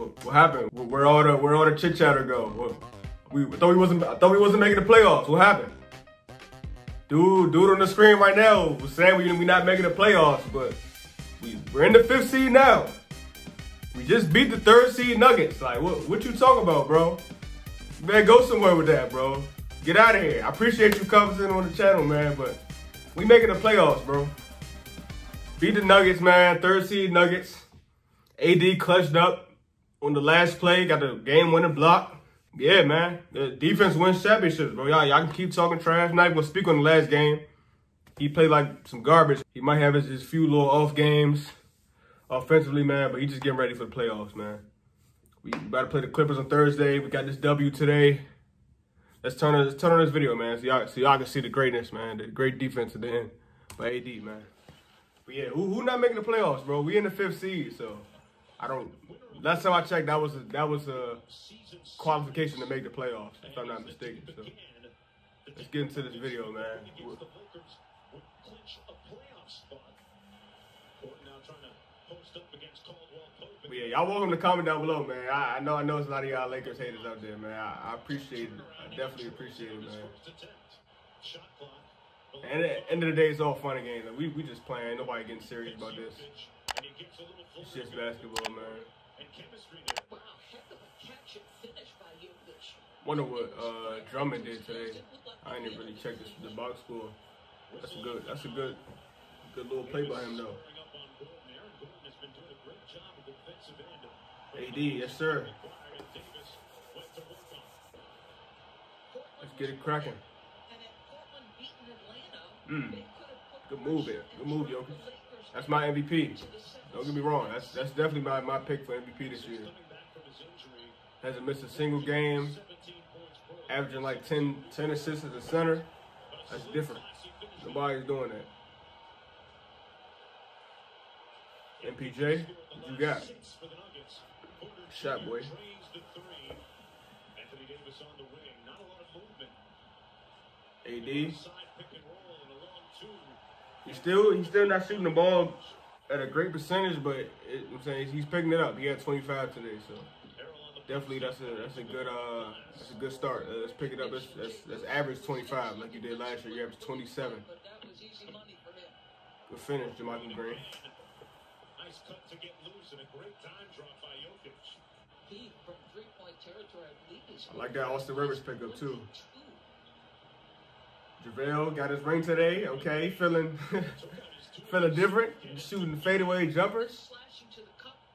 What, happened? Where all the where all the chit chatter go? What, we I thought we wasn't I thought we wasn't making the playoffs. What happened? Dude, dude on the screen right now was saying we we not making the playoffs, but we we're in the fifth seed now. We just beat the third seed Nuggets. Like what what you talking about, bro? Man, go somewhere with that, bro. Get out of here. I appreciate you commenting on the channel, man, but we making the playoffs, bro. Beat the Nuggets, man. Third seed Nuggets. AD clutched up on the last play, got the game winning block. Yeah, man. The defense wins championships, bro. Y'all, y'all can keep talking trash. Not even gonna speak on the last game. He played like some garbage. He might have his, his few little off games offensively, man, but he just getting ready for the playoffs, man. We about to play the Clippers on Thursday. We got this W today. Let's turn on, let's turn on this video, man, so y'all so y'all can see the greatness, man. The great defense at the end by AD, man. But yeah, who, who not making the playoffs, bro? We in the fifth seed, so I don't. Last time I checked, that was a, that was a qualification to make the playoffs, if I'm not mistaken. So let's get into this video, man. But yeah, y'all welcome to comment down below, man. I, I know I know it's a lot of y'all Lakers haters out there, man. I, I appreciate it. I definitely appreciate it, man. And at the end of the day, it's all fun and games. We we just playing. Nobody getting serious about this. It's just basketball, man. Wonder what uh, Drummond did today. I didn't really check this, the box score. That's a good. That's a good, good little play by him though. AD, yes sir. Let's get it cracking. Mm. Good move there. Good move, Jokic. That's my MVP. Don't get me wrong. That's that's definitely my, my pick for MVP this year. Hasn't missed a single game. Averaging like 10, 10 assists at the center. That's different. Nobody's doing that. MPJ, what you got? Shot, boy. AD. He's still he's still not shooting the ball at a great percentage, but it, I'm saying he's picking it up. He had 25 today, so definitely that's a that's a good uh that's a good start. Uh, let's pick it up. Let's, let's, let's average 25 like you did last year. You averaged 27. Good finish, JaMychal Green. Nice cut to get loose and a great time drop by Jokic. I like that Austin Rivers pickup too. JaVale got his ring today. Okay, feeling feeling different. Shooting fadeaway jumpers.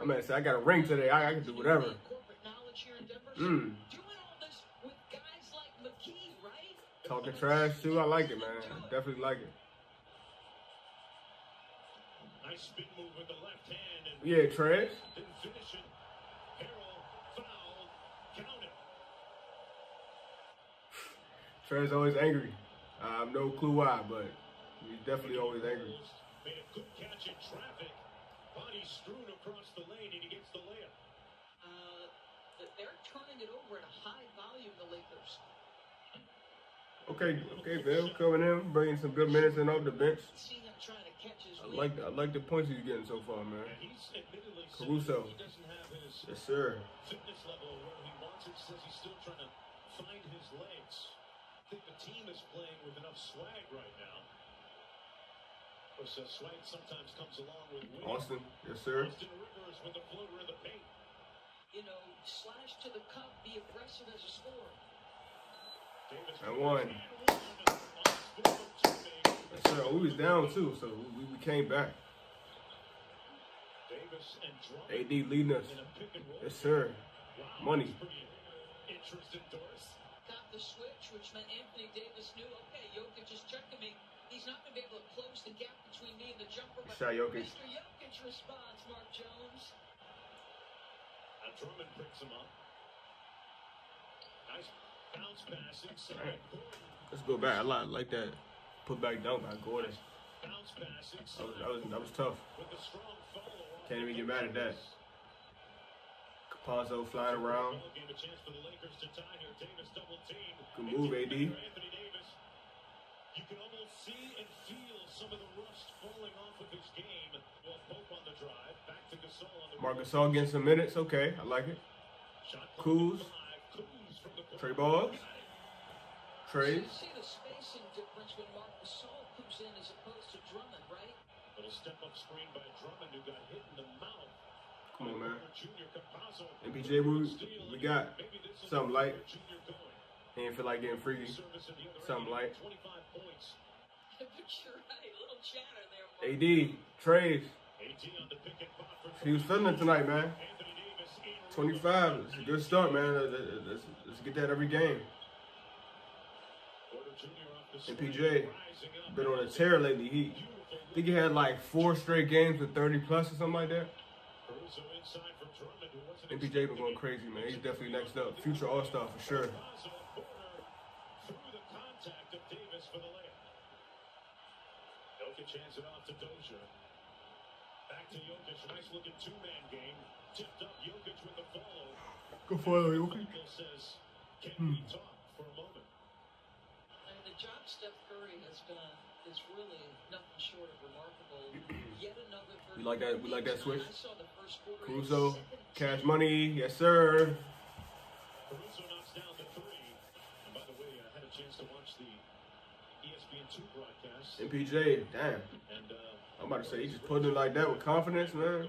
I mean, I got a ring today. I, I can do whatever. Mm. Talking trash too. I like it, man. Definitely like it. Yeah, trash. Trey's always angry. I have no clue why, but he's definitely always angry. Made good catch in traffic. Body strewn across the lane, and he gets the layup. Uh, they're turning it over at a high volume, the Lakers. Okay, okay, Bill coming in, bringing some good minutes in off the bench. I like I like the points he's getting so far, man. Caruso. Yes, sir. Fitness level where he wants it, says he's still trying to find his legs think the team is playing with enough swag right now. Of course, uh, swag sometimes comes along with winning. Austin, yes, sir. Austin Rivers with the floater in the paint. You know, slash to the cup, be aggressive as a scorer. I won. Yes, sir. We was down too, so we, we came back. AD leading us. Yes, sir. Money. Interest the switch, which meant Anthony Davis knew, okay, Jokic is checking me. He's not going to be able to close the gap between me and the jumper. But Shot Jokic. Mr. Jokic responds, Mark Jones. And Drummond picks him up. Nice bounce pass inside. Right. Let's go back. I like, like that put back dunk by Gordon. Bounce pass inside. That was, that was, that was tough. Can't even get mad at that. Campazzo flying around. Good move, AD. You can almost see and feel some of the rust falling off of his game. Well, Pope on the drive, back to Gasol on the Marc Gasol getting some minutes. Okay, I like it. shot. Kuz. Kuz from the corner. Trey Boggs. Trey. You see the spacing difference when Marc Gasol comes in as opposed to Drummond, right? Little step up screen by Drummond who got hit in the mouth. Come on, man. MPJ, we, we got Maybe this is something light. He didn't feel like getting freaky. Service in the other Something light. 25 points. but you're right, a little chatter there. Mark. AD, Trey. AD on the pick and pop for He was feeling it tonight, man. Anthony Davis in 25. It's a good start, man. Let's, let's, get that every game. Porter Jr. off the MPJ been on a tear lately. He I think he had like four straight games with 30 plus or something like that. Wasn't MPJ been going crazy, man. He's definitely next up. Future All Star for sure. Jokic hands it off to Dozier. Back to Jokic, nice looking two-man game. Tipped up Jokic with the follow. Good you. Michael says, can we talk for a moment? And the job Steph Curry has done is really nothing short of remarkable. Yet another. We like that- we like that switch. I saw the first quarter. Caruso, Cash Money, yes sir. Caruso knocks down the three. And by the way, I had a chance to watch the E ESPN2 broadcast. MPJ, damn. And, uh, I'm about to say, he just putting it like that with confidence, man. was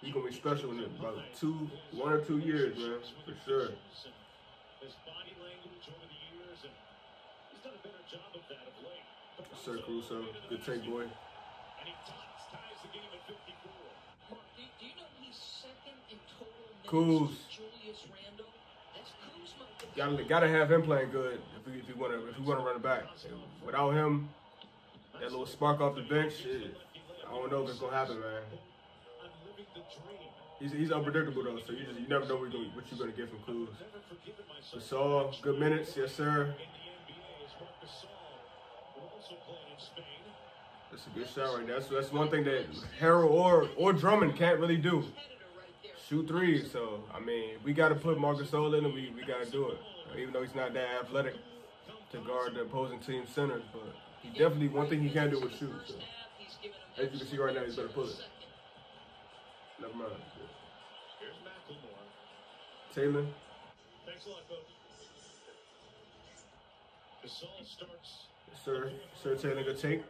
He's gonna be special in about two, one or two years, man, for sure. His body language over the years, and he's done a better job of that of late. Sir, Caruso. Good take, boy. And he ties, ties the game at 54. Mark, do, do you know he's second in total minutes Kuz. Gotta, gotta have him playing good if we, if we wanna, if we wanna run it back. Without him, that little spark off the bench, I don't know if it's gonna happen, man. He's, he's unpredictable though, so you just you never know what you're gonna, what you're gonna get from Kuz. Gasol, good minutes, yes sir. That's a good shot right there. That's, that's one thing that Harrell or or Drummond can't really do. Shoot threes. So I mean, we got to put Marcus Gasol in, and we we got to do it. Even though he's not that athletic to guard the opposing team center, but he definitely one thing he can do is shoot. So. As you can see right now, he's better pull it. Never mind. Taylor, Thanks a lot, Coach. Gasol starts. Yes, sir, sir Taylor, good take.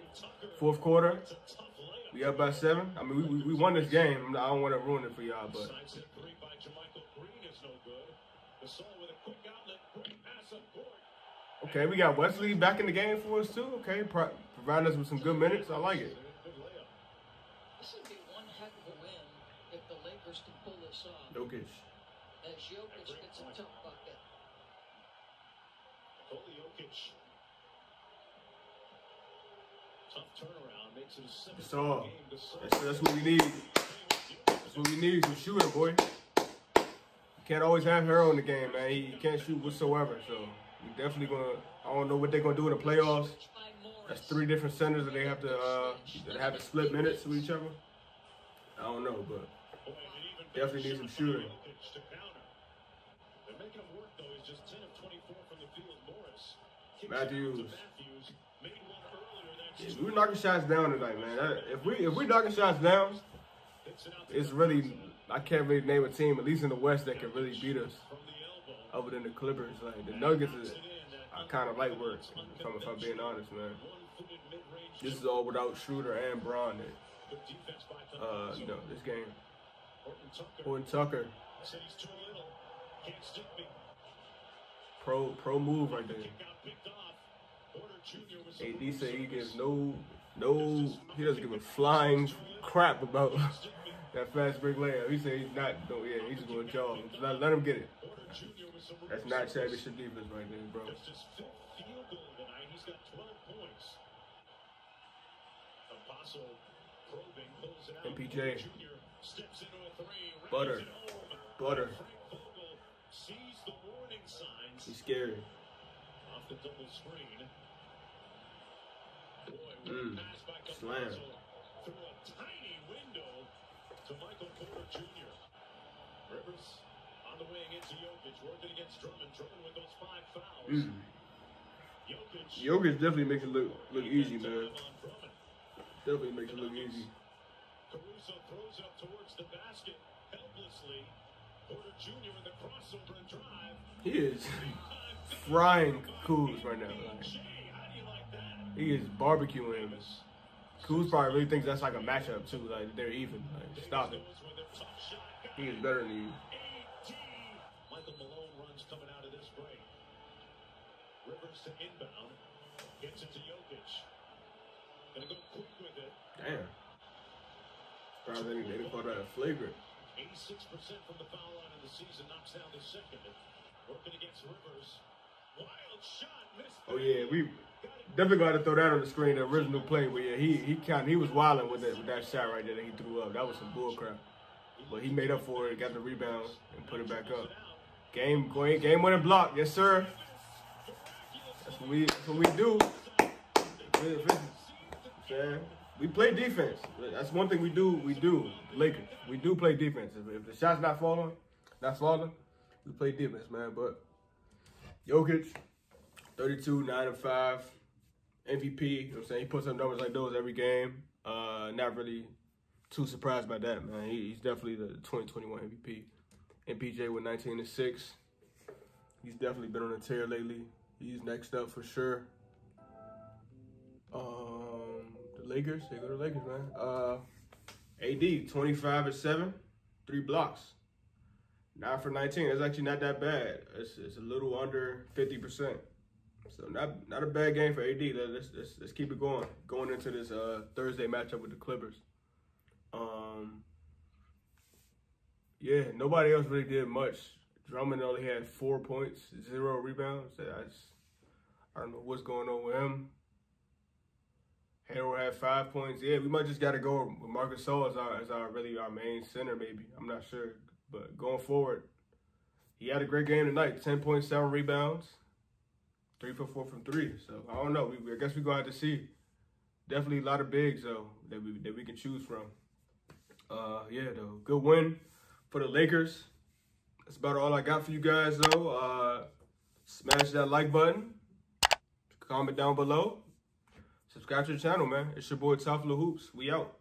Fourth quarter, It's a tough layup. we up by seven. I mean, we, we, we won this game. I don't want to ruin it for y'all, but Side set three by JaMychal Green is no good. Gasol with a quick outlet, quick pass okay, we got Wesley back in the game for us too. Okay, pro- providing us with some good minutes. I like it. Good layup. This would be one heck of a win if the Lakers can pull this off. Jokic. As Jokic gets a tough bucket. Nikola Jokic. Tough turnaround, makes it a seven That's all. That's, that's what we need. That's what we need. Some shooting, boy. You can't always have Harrell in the game, man. He, he can't shoot whatsoever. So we definitely gonna. I don't know what they're gonna do in the playoffs. That's three different centers that they have to uh, that have to split minutes with each other. I don't know, but Boy, and even Definitely need some shooting. Jokic to counter. They're making him work though. He's just 10 of 24 from the field. Morris. Matthews. Yeah, we're knocking shots down tonight, man. If we if we knocking shots down, it's really I can't really name a team, at least in the West, that can really beat us. Other than the Clippers, like the Nuggets, is, I kind of like work. If I'm, if I'm being honest, man. This is all without Schroeder and Bron. Uh, know, this game. Horton Tucker. Pro pro move right there. Kick out picked off. Porter Jr. was AD say he gives no no he doesn't give a flying crap about that fast break layup. He said he's not no yeah he's just gonna jog. Let, let him get it. Porter Jr. with some That's not championship defense right there, bro. That's field goal tonight. He's got 12 points. Apostle probing, pulls it. MPJ. Porter steps into a three. Butter. Butter. Frank sees the warning signs He's scary. off the double screen. Boy, Mm. pass by Slam. through a tiny window to Michael Porter Jr. Rivers on the wing into Jokic, working against Drummond. Drummond with those five fouls. Mm. Jokic. Jokic definitely makes it look look easy, man. Definitely makes it look easy. Caruso throws up towards the basket helplessly. He is frying Kuz right now. Like, he is barbecuing him. Kuz probably really thinks that's like a matchup too. Like they're even. Like stop it. He is better than you. Michael Malone runs coming out of this break. Rivers to inbound. Gets it to. Damn. Probably they didn't call that a flagrant. 86% from the foul line of the season. Knocks down the second. Working against Rivers. Wild shot. Missed. Oh yeah, we definitely got to throw that on the screen. The original play, but yeah, he he kind he was wilding with that with that shot right there that he threw up. That was some bull crap. But he made up for it, got the rebound, and put it back up. Game going, game winning block, yes sir. That's what we that's what we do. Man, we play defense. That's one thing we do. We do Lakers. We do play defense. If, the shot's not falling, not falling, we play defense, man. But Jokic, 32, 9 and 5, MVP. You know what I'm saying? He puts up numbers like those every game. Uh, not really too surprised by that, man. He, he's definitely the 2021 MVP. MPJ with 19 and 6. He's definitely been on a tear lately. He's next up for sure. The Lakers, they go to Lakers, man. Uh, AD, 25 and 7, three blocks. Nine for 19. That's actually not that bad. It's, it's a little under 50%. So not not a bad game for AD. Let's, let's, let's keep it going. Going into this uh, Thursday matchup with the Clippers. Um, yeah, nobody else really did much. Drummond only had four points, zero rebounds. I, just, I don't know what's going on with him. Harrell had five points. Yeah, we might just got to go with Marcus Gasol as our as our really our main center. Maybe I'm not sure, but going forward, he had a great game tonight. Ten point seven rebounds, three for four from three. So I don't know. We, I guess we gonna have to see. Definitely a lot of bigs though that we that we can choose from. Uh, yeah, though, good win for the Lakers. That's about all I got for you guys though. Uh, smash that like button, comment down below. Subscribe to the channel, man. It's your boy Tough Hoops. We out.